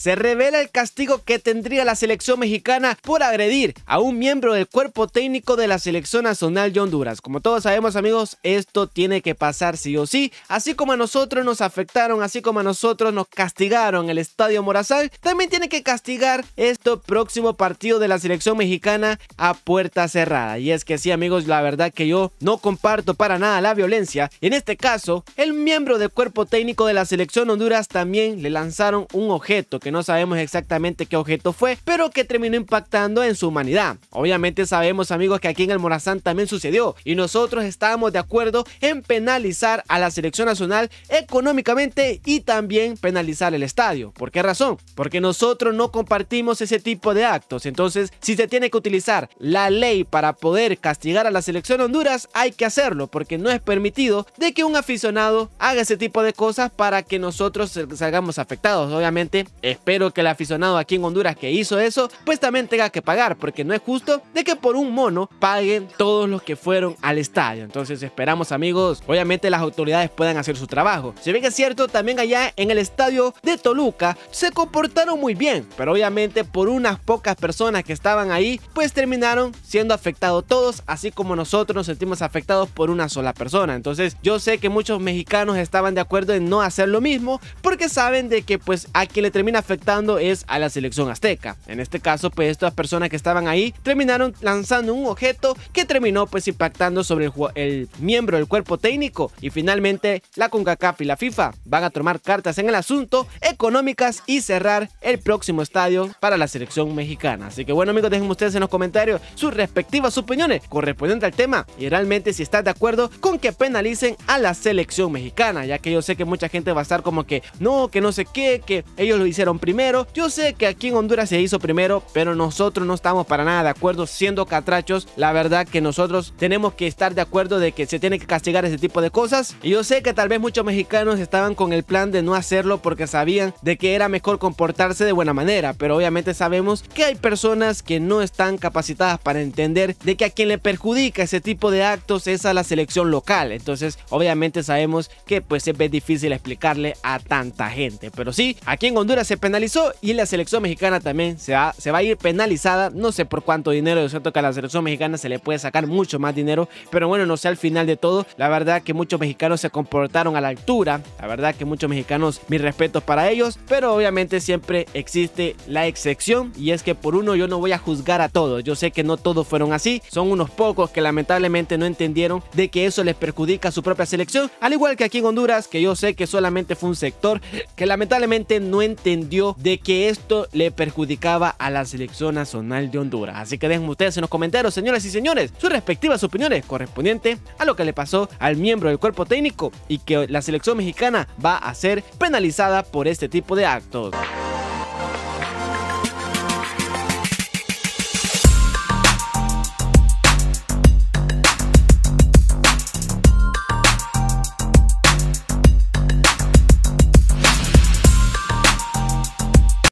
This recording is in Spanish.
se revela el castigo que tendría la selección mexicana por agredir a un miembro del cuerpo técnico de la selección nacional de Honduras. Como todos sabemos amigos, esto tiene que pasar sí o sí, así como a nosotros nos afectaron, así como a nosotros nos castigaron el Estadio Morazán, también tiene que castigar este próximo partido de la selección mexicana a puerta cerrada. Y es que sí amigos, la verdad que yo no comparto para nada la violencia. En este caso, el miembro del cuerpo técnico de la selección Honduras también le lanzaron un objeto que no sabemos exactamente qué objeto fue, pero que terminó impactando en su humanidad. Obviamente sabemos amigos que aquí en el Morazán también sucedió y nosotros estábamos de acuerdo en penalizar a la selección nacional económicamente y también penalizar el estadio. ¿Por qué razón? Porque nosotros no compartimos ese tipo de actos. Entonces, si se tiene que utilizar la ley para poder castigar a la selección Honduras, hay que hacerlo porque no es permitido de que un aficionado haga ese tipo de cosas para que nosotros salgamos afectados. Obviamente, espero que el aficionado aquí en Honduras que hizo eso, pues también tenga que pagar porque no es justo de que por un mono paguen todos los que fueron al estadio. Entonces, esperamos amigos, obviamente las autoridades puedan hacer su trabajo. Si bien es cierto, también allá en el estadio de Toluca se comportaron muy bien, pero obviamente por unas pocas personas que estaban ahí, pues terminaron siendo afectados todos, así como nosotros nos sentimos afectados por una sola persona. Entonces yo sé que muchos mexicanos estaban de acuerdo en no hacer lo mismo, porque saben de que pues a quien le termina afectando es a la selección azteca. En este caso, pues estas personas que estaban ahí terminaron lanzando un objeto que terminó pues impactando sobre el, el miembro del cuerpo técnico y finalmente la CONCACAF y la FIFA van a tomar cartas en el asunto económicas y cerrar el próximo estadio para la selección mexicana. Así que bueno amigos, déjenme ustedes en los comentarios sus respectivas opiniones correspondientes al tema y realmente si estás de acuerdo con que penalicen a la selección mexicana, ya que yo sé que mucha gente va a estar como que no, que no sé qué, que ellos lo hicieron primero. Yo sé que aquí en Honduras se hizo primero, pero nosotros no estamos para nada de acuerdo siendo catrachos. La verdad que nosotros tenemos que estar de acuerdo de que se tiene que castigar ese tipo de cosas. Y yo sé que tal vez muchos mexicanos estaban con el plan de no hacerlo porque sabían de que era mejor comportarse de buena manera, pero obviamente sabemos que hay personas que no están capacitadas para entender de que a quien le perjudica ese tipo de actos es a la selección local. Entonces, obviamente sabemos que pues es difícil explicarle a tanta gente. Pero sí, aquí en Honduras se penalizó y la selección mexicana también se va, a ir penalizada. No sé por cuánto dinero, es cierto que a la selección mexicana se le puede sacar mucho más dinero, pero bueno, no sé al final de todo. La verdad que muchos mexicanos se comportaron a la altura. La verdad que muchos mexicanos, mis respetos para ellos, pero obviamente siempre existe la excepción y es que por uno yo no voy a juzgar a todos. Yo sé que no todos fueron así, son unos pocos que lamentablemente no entendieron de que eso les perjudica a su propia selección, al igual que aquí en Honduras, que yo sé que solamente fue un sector que lamentablemente no entendió de que esto le perjudicaba a la selección nacional de Honduras. Así que déjenme ustedes en los comentarios, señoras y señores, sus respectivas opiniones correspondientes a lo que le pasó al miembro del cuerpo técnico y que la selección mexicana va a ser penalizada por este tipo de actos.